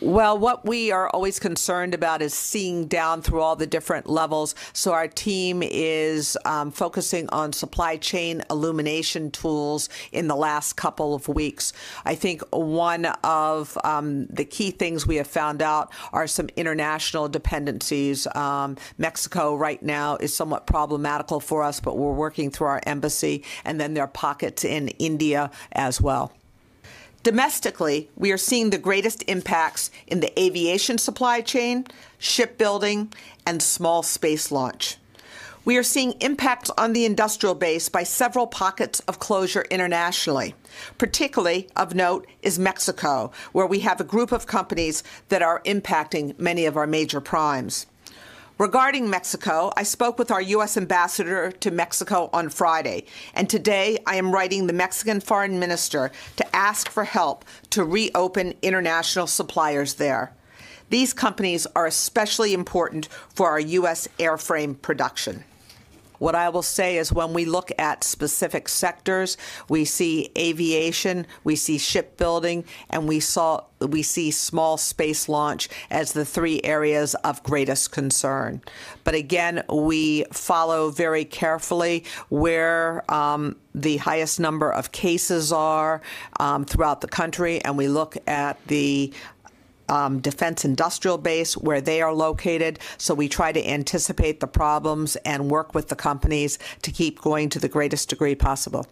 Well, what we are always concerned about is seeing down through all the different levels. So our team is um, focusing on supply chain illumination tools in the last couple of weeks. I think one of um, the key things we have found out are some international dependencies. Um, Mexico right now is somewhat problematical for us, but we're working through our embassy, and then there are pockets in India as well. Domestically, we are seeing the greatest impacts in the aviation supply chain, shipbuilding, and small space launch. We are seeing impacts on the industrial base by several pockets of closure internationally. Particularly of note is Mexico, where we have a group of companies that are impacting many of our major primes. Regarding Mexico, I spoke with our U.S. ambassador to Mexico on Friday, and today I am writing the Mexican foreign minister to ask for help to reopen international suppliers there. These companies are especially important for our U.S. airframe production. What I will say is when we look at specific sectors, we see aviation, we see shipbuilding, and we saw we see small space launch as the three areas of greatest concern. But again, we follow very carefully where um, the highest number of cases are um, throughout the country, and we look at the um, defense industrial base where they are located. So we try to anticipate the problems and work with the companies to keep going to the greatest degree possible.